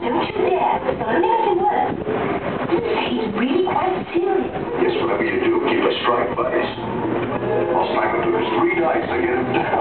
but I think I can work. He's really quite serious. Yes, whatever you do, keep a strike, buddies. I'll slap him to his three dice to down.